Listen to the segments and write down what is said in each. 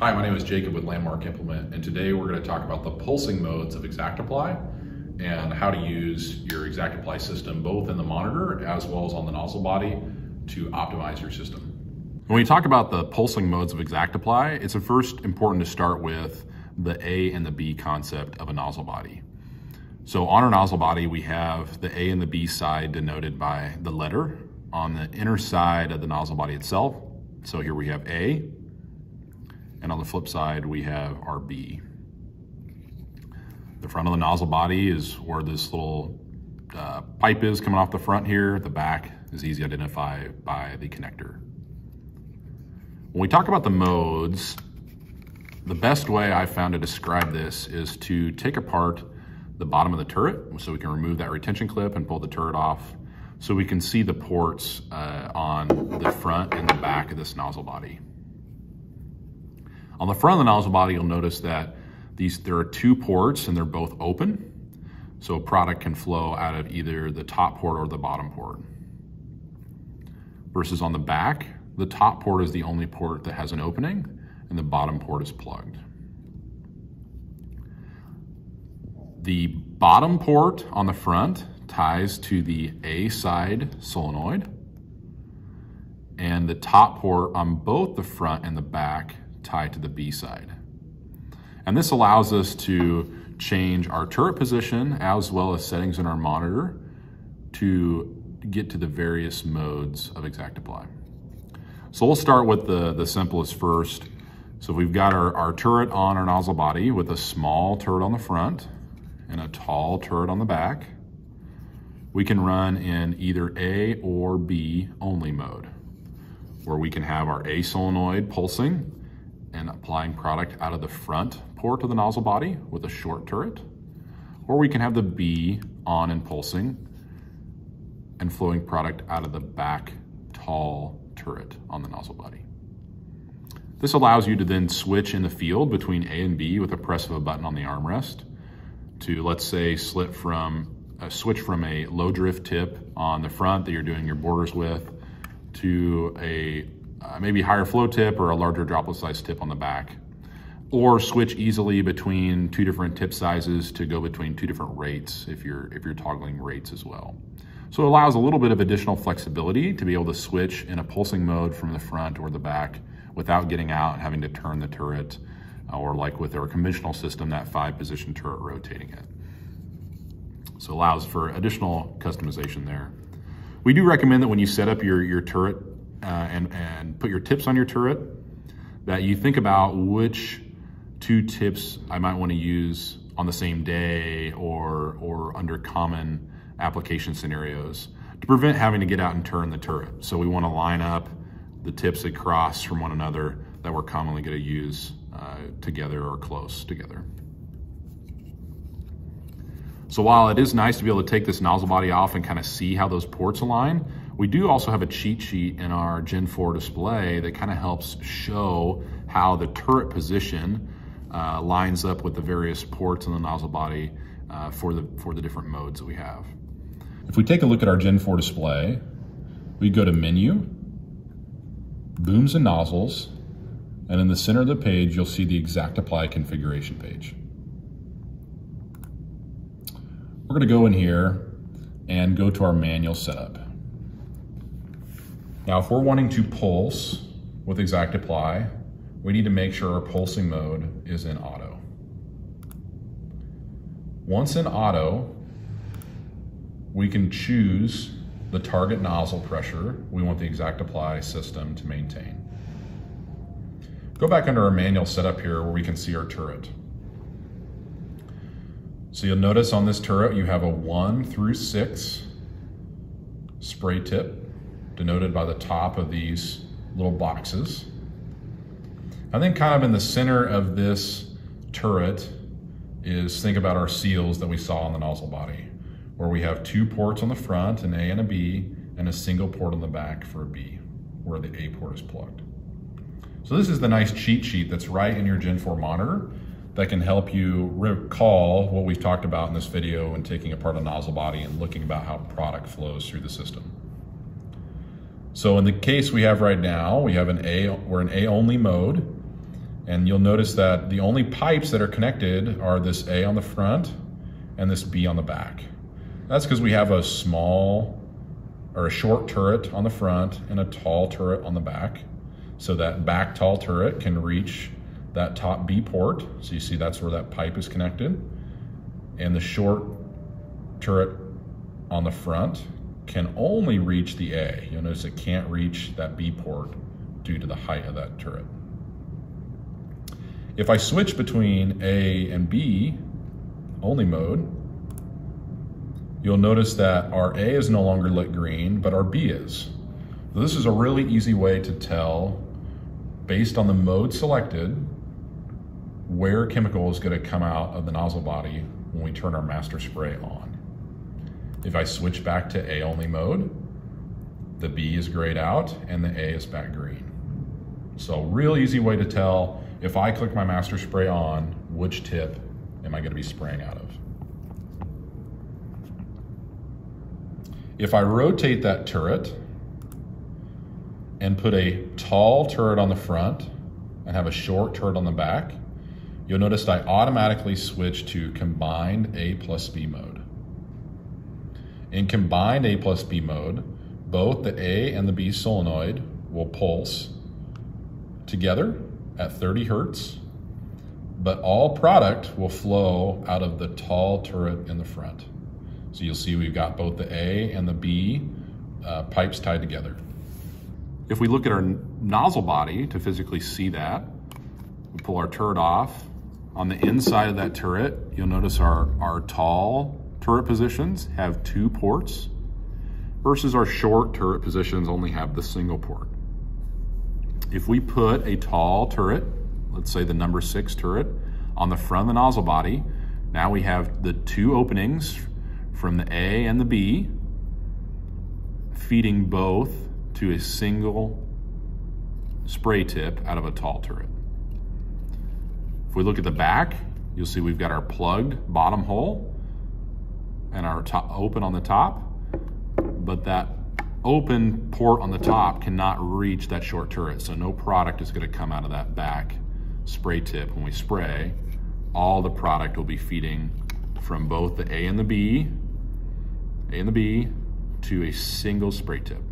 Hi, my name is Jacob with Landmark Implement, and today we're going to talk about the pulsing modes of ExactApply and how to use your ExactApply system both in the monitor as well as on the nozzle body to optimize your system. When we talk about the pulsing modes of ExactApply, it's at first important to start with the A and the B concept of a nozzle body. So on our nozzle body, we have the A and the B side denoted by the letter on the inner side of the nozzle body itself. So here we have A, and on the flip side, we have our B. The front of the nozzle body is where this little uh, pipe is coming off the front here. The back is easy to identify by the connector. When we talk about the modes, the best way I found to describe this is to take apart the bottom of the turret so we can remove that retention clip and pull the turret off so we can see the ports uh, on the front and the back of this nozzle body. On the front of the nozzle body, you'll notice that these there are two ports and they're both open. So product can flow out of either the top port or the bottom port. Versus on the back, the top port is the only port that has an opening and the bottom port is plugged. The bottom port on the front ties to the A side solenoid and the top port on both the front and the back tied to the B side. And this allows us to change our turret position as well as settings in our monitor to get to the various modes of ExactApply. So we'll start with the, the simplest first. So we've got our, our turret on our nozzle body with a small turret on the front and a tall turret on the back. We can run in either A or B only mode, where we can have our A solenoid pulsing and applying product out of the front port of the nozzle body with a short turret, or we can have the B on and pulsing and flowing product out of the back tall turret on the nozzle body. This allows you to then switch in the field between A and B with a press of a button on the armrest to, let's say, slip from a switch from a low drift tip on the front that you're doing your borders with to a uh, maybe higher flow tip or a larger droplet size tip on the back. Or switch easily between two different tip sizes to go between two different rates if you're, if you're toggling rates as well. So it allows a little bit of additional flexibility to be able to switch in a pulsing mode from the front or the back without getting out and having to turn the turret uh, or like with our conventional system, that five position turret rotating it. So allows for additional customization there. We do recommend that when you set up your, your turret uh, and, and put your tips on your turret, that you think about which two tips I might want to use on the same day or, or under common application scenarios to prevent having to get out and turn the turret. So we want to line up the tips across from one another that we're commonly going to use uh, together or close together. So while it is nice to be able to take this nozzle body off and kind of see how those ports align, we do also have a cheat sheet in our Gen 4 display that kind of helps show how the turret position uh, lines up with the various ports in the nozzle body uh, for, the, for the different modes that we have. If we take a look at our Gen 4 display, we go to Menu, Booms and Nozzles, and in the center of the page, you'll see the ExactApply configuration page. We're gonna go in here and go to our manual setup. Now, if we're wanting to pulse with ExactApply, we need to make sure our pulsing mode is in auto. Once in auto, we can choose the target nozzle pressure we want the ExactApply system to maintain. Go back under our manual setup here where we can see our turret. So you'll notice on this turret you have a one through six spray tip denoted by the top of these little boxes. I think kind of in the center of this turret is think about our seals that we saw on the nozzle body, where we have two ports on the front, an A and a B, and a single port on the back for a B, where the A port is plugged. So this is the nice cheat sheet that's right in your Gen 4 monitor that can help you recall what we've talked about in this video when taking apart a nozzle body and looking about how product flows through the system. So in the case we have right now, we have an A, we're in A only mode, And you'll notice that the only pipes that are connected are this A on the front and this B on the back. That's because we have a small or a short turret on the front and a tall turret on the back. So that back tall turret can reach that top B port. So you see that's where that pipe is connected. And the short turret on the front can only reach the A. You'll notice it can't reach that B port due to the height of that turret. If I switch between A and B only mode, you'll notice that our A is no longer lit green, but our B is. This is a really easy way to tell, based on the mode selected, where chemical is gonna come out of the nozzle body when we turn our master spray on. If I switch back to A only mode, the B is grayed out and the A is back green. So real easy way to tell if I click my master spray on, which tip am I gonna be spraying out of? If I rotate that turret and put a tall turret on the front and have a short turret on the back, you'll notice I automatically switch to combined A plus B mode. In combined A plus B mode, both the A and the B solenoid will pulse together at 30 hertz, but all product will flow out of the tall turret in the front. So you'll see we've got both the A and the B uh, pipes tied together. If we look at our nozzle body to physically see that, we pull our turret off. On the inside of that turret, you'll notice our, our tall turret positions have two ports versus our short turret positions only have the single port. If we put a tall turret, let's say the number six turret, on the front of the nozzle body, now we have the two openings from the A and the B, feeding both to a single spray tip out of a tall turret. If we look at the back, you'll see we've got our plugged bottom hole and our top open on the top, but that open port on the top cannot reach that short turret. So no product is gonna come out of that back spray tip when we spray. All the product will be feeding from both the A and the B a and the B to a single spray tip.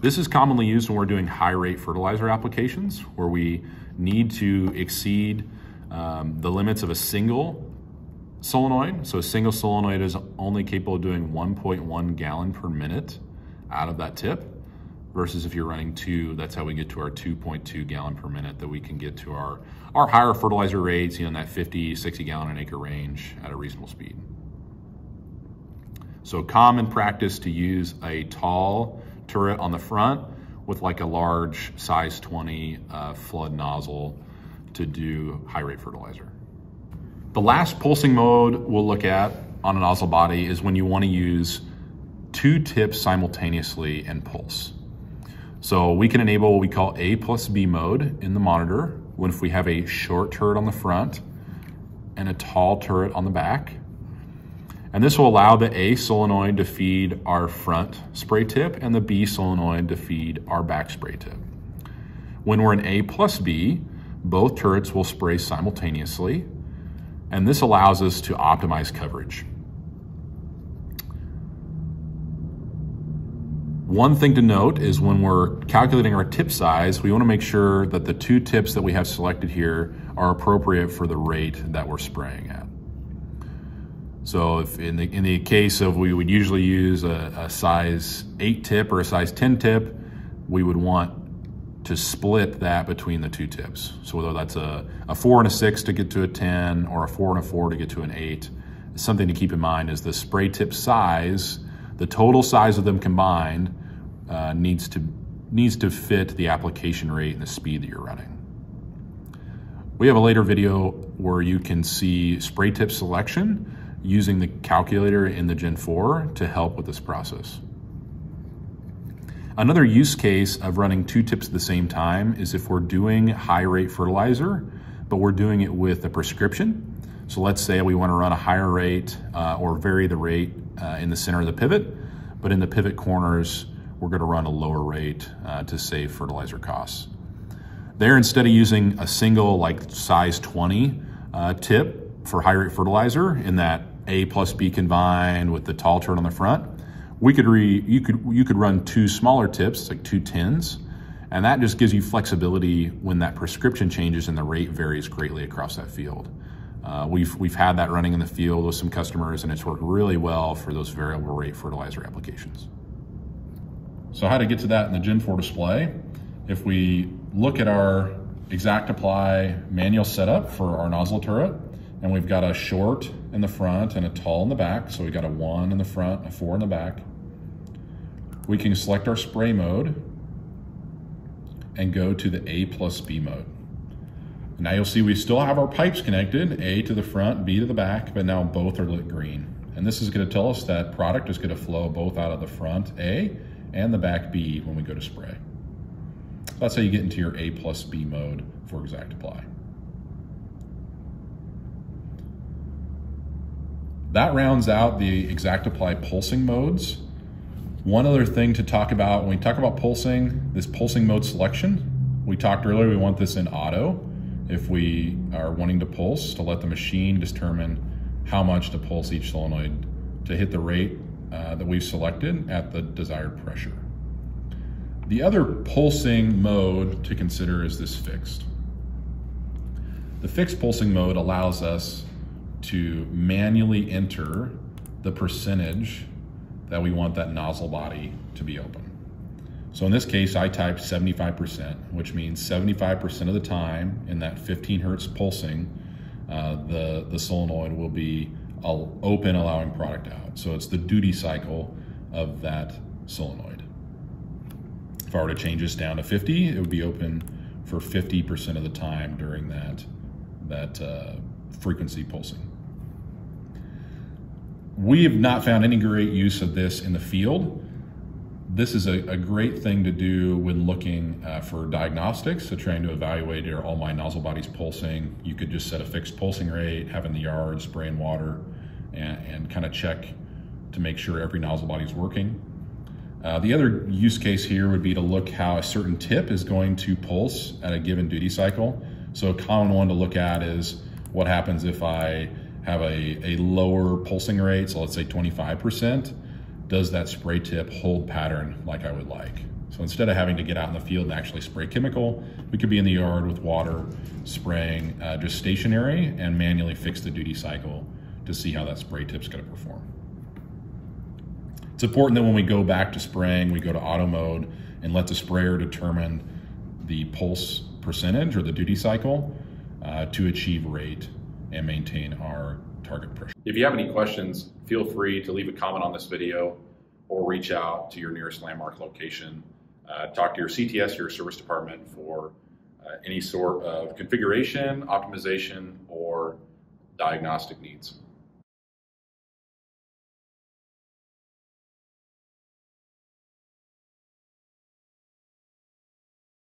This is commonly used when we're doing high rate fertilizer applications where we need to exceed um, the limits of a single solenoid. So a single solenoid is only capable of doing 1.1 gallon per minute out of that tip versus if you're running two, that's how we get to our 2.2 gallon per minute that we can get to our, our higher fertilizer rates, you know, in that 50, 60 gallon an acre range at a reasonable speed. So common practice to use a tall turret on the front with like a large size 20 uh, flood nozzle to do high rate fertilizer. The last pulsing mode we'll look at on a nozzle body is when you want to use two tips simultaneously and pulse. So we can enable what we call A plus B mode in the monitor when if we have a short turret on the front and a tall turret on the back. And this will allow the A solenoid to feed our front spray tip and the B solenoid to feed our back spray tip. When we're in A plus B, both turrets will spray simultaneously, and this allows us to optimize coverage. One thing to note is when we're calculating our tip size, we wanna make sure that the two tips that we have selected here are appropriate for the rate that we're spraying at. So if in the, in the case of we would usually use a, a size 8 tip or a size 10 tip, we would want to split that between the two tips. So whether that's a, a 4 and a 6 to get to a 10 or a 4 and a 4 to get to an 8, something to keep in mind is the spray tip size, the total size of them combined uh, needs to needs to fit the application rate and the speed that you're running. We have a later video where you can see spray tip selection using the calculator in the Gen 4 to help with this process. Another use case of running two tips at the same time is if we're doing high rate fertilizer, but we're doing it with a prescription. So let's say we want to run a higher rate uh, or vary the rate uh, in the center of the pivot, but in the pivot corners, we're going to run a lower rate uh, to save fertilizer costs. There, instead of using a single like size 20 uh, tip for high rate fertilizer in that A plus B combined with the tall turn on the front, we could re, you could you could run two smaller tips, like two tins, and that just gives you flexibility when that prescription changes and the rate varies greatly across that field. Uh, we've, we've had that running in the field with some customers and it's worked really well for those variable rate fertilizer applications. So how to get to that in the Gen 4 display. If we look at our ExactApply manual setup for our nozzle turret, and we've got a short in the front and a tall in the back. So we've got a one in the front, a four in the back. We can select our spray mode and go to the A plus B mode. Now you'll see we still have our pipes connected, A to the front, B to the back, but now both are lit green. And this is gonna tell us that product is gonna flow both out of the front A and the back B when we go to spray. That's how you get into your A plus B mode for ExactApply. That rounds out the ExactApply pulsing modes. One other thing to talk about, when we talk about pulsing, this pulsing mode selection, we talked earlier, we want this in auto if we are wanting to pulse to let the machine determine how much to pulse each solenoid to hit the rate uh, that we've selected at the desired pressure. The other pulsing mode to consider is this fixed. The fixed pulsing mode allows us to manually enter the percentage that we want that nozzle body to be open. So in this case, I typed 75%, which means 75% of the time in that 15 hertz pulsing, uh, the, the solenoid will be open, allowing product out. So it's the duty cycle of that solenoid. If I were to change this down to 50, it would be open for 50% of the time during that, that uh, frequency pulsing. We have not found any great use of this in the field this is a, a, great thing to do when looking uh, for diagnostics, so trying to evaluate are all my nozzle bodies pulsing. You could just set a fixed pulsing rate, have in the yard, spraying water, and, and kind of check to make sure every nozzle body is working. Uh, the other use case here would be to look how a certain tip is going to pulse at a given duty cycle. So a common one to look at is what happens if I have a, a lower pulsing rate, so let's say 25%, does that spray tip hold pattern like I would like? So instead of having to get out in the field and actually spray chemical, we could be in the yard with water spraying uh, just stationary and manually fix the duty cycle to see how that spray tip's gonna perform. It's important that when we go back to spraying, we go to auto mode and let the sprayer determine the pulse percentage or the duty cycle uh, to achieve rate and maintain our target pressure. If you have any questions, feel free to leave a comment on this video or reach out to your nearest landmark location. Uh, talk to your CTS, your service department for uh, any sort of configuration, optimization, or diagnostic needs.